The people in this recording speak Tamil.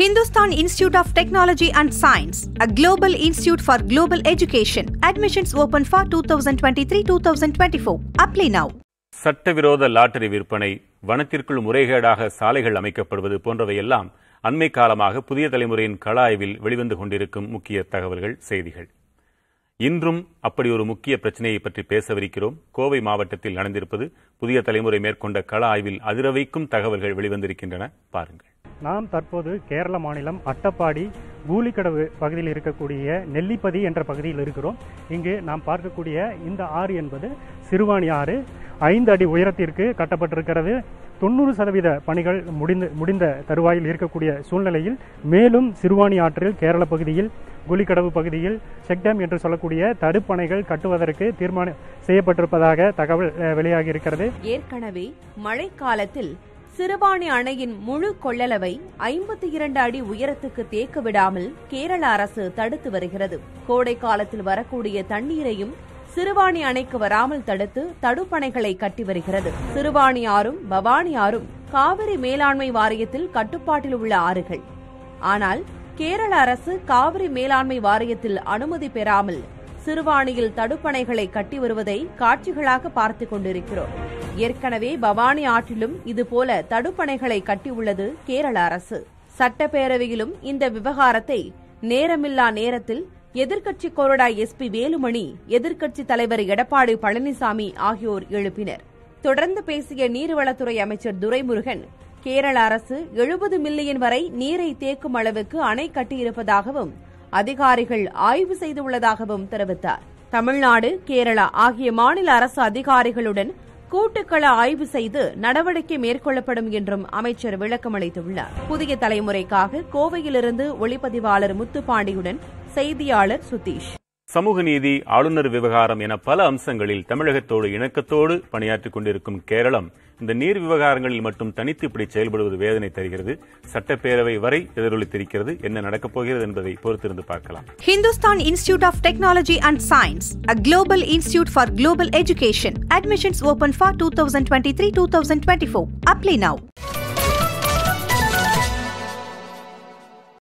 Hindustan Institute of Technology and Science, a global institute for global education. Admissions open for 2023-2024. Apply now. சட்டவிரோத லாட்டரி விற்பனை வனத்திற்குள் முறைகேடாக சாலைகள் அமைக்கப்படுவது போன்றவையெல்லாம் அண்மை காலமாக புதிய தலைமுறையின் கள ஆய்வில் வெளிவந்து கொண்டிருக்கும் முக்கிய தகவல்கள் செய்திகள் இன்றும் அப்படி ஒரு முக்கிய பிரச்சனையை பற்றி பேசவிருக்கிறோம் கோவை மாவட்டத்தில் நடந்திருப்பது புதிய தலைமுறை மேற்கொண்ட கள ஆய்வில் அதிரவைக்கும் தகவல்கள் வெளிவந்திருக்கின்றன பாருங்கள் நாம் தற்போது கேரள மாநிலம் அட்டப்பாடி கூலிக்கடவு பகுதியில் இருக்கக்கூடிய நெல்லிப்பதி என்ற பகுதியில் இருக்கிறோம். இங்கு நாம் பார்க்கக்கூடிய இந்த ஆறு என்பது சிறுவாணி ஆறு. ஐந்து அடி உயரத்திற்கு கட்டப்பட்டிருக்கிறது. தொண்ணூறு சதவீத பணிகள் முடிந்து முடிந்த தருவாயில் இருக்கக்கூடிய சூழ்நிலையில் மேலும் சிறுவாணி ஆற்றில் கேரள பகுதியில் குலிக்கடவு பகுதியில் செக்டேம் என்று சொல்லக்கூடிய தடுப்பணைகள் கட்டுவதற்கு தீர்மானம் செய்யப்பட்டிருப்பதாக தகவல் வெளியாகி இருக்கிறது. ஏற்கனவே மழைக்காலத்தில் சிறுபாணி அணையின் முழு கொள்ளளவை ஐம்பத்தி இரண்டு அடி உயரத்துக்கு தேக்க விடாமல் கேரள அரசு தடுத்து வருகிறது. கோடை காலத்தில் வரக்கூடிய தண்ணீரையும் சிறுவாணி அணைக்கு வராமல் தடுத்து தடுப்பணைகளை கட்டி வருகிறது. சிறுவாணி ஆறும் பவானி ஆறும் காவிரி மேலாண்மை வாரியத்தில் கட்டுப்பாட்டில் உள்ள ஆறுகள். ஆனால் கேரள அரசு காவிரி மேலாண்மை வாரியத்தில் அனுமதி பெறாமல் சிறுவாணியில் தடுப்பணைகளை கட்டி வருவதை காட்சிகளாக பார்த்துக் கொண்டிருக்கிறோம். ஏற்கனவே பவானி ஆற்றிலும் இதுபோல தடுப்பணைகளை கட்டியுள்ளது கேரள அரசு. சட்டப்பேரவையிலும் இந்த விவகாரத்தை நேரமில்லா நேரத்தில் எதிர்க்கட்சி கொறடா எஸ்பி வேலுமணி எதிர்க்கட்சி தலைவர் எடப்பாடி பழனிசாமி ஆகியோர் எழுப்பினர். தொடர்ந்து பேசிய நீர்வளத்துறை அமைச்சர் துரைமுருகன் கேரள அரசு எழுபது மில்லியன் வரை நீரை தேக்கும் அளவுக்கு அணை கட்டியிருப்பதாகவும் அதிகாரிகள் ஆய்வு செய்துள்ளதாகவும் தெரிவித்தார். தமிழ்நாடு கேரளா ஆகிய மாநில அரசு அதிகாரிகளுடன் கூட்டுக்கள ஆய்வு செய்து நடவடிக்கை மேற்கொள்ளப்படும் என்றும் அமைச்சர் விளக்கமளித்துள்ளார் புதிய தலைமுறைக்காக கோவையிலிருந்து ஒளிப்பதிவாளர் முத்துப்பாண்டியுடன் செய்தியாளர் சுதீஷ். சமூக நீதி ஆளுநர் விவகாரம் என பல அம்சங்களில் தமிழகத்தோடு இணக்கத்தோடு பணியாற்றிக் கொண்டிருக்கும் கேரளம் இந்த நீர் விவகாரங்களில் மட்டும் தனித்து இப்படி செயல்படுவது வேதனை தருகிறது சட்டப்பேரவை வரை எதிரொலித்திருக்கிறது என்ன நடக்கப் போகிறது என்பதை பொறுத்திருந்து பார்க்கலாம் Hindustan Institute of Technology and Science, a global institute for global education. Admissions open for 2023-2024. Apply now.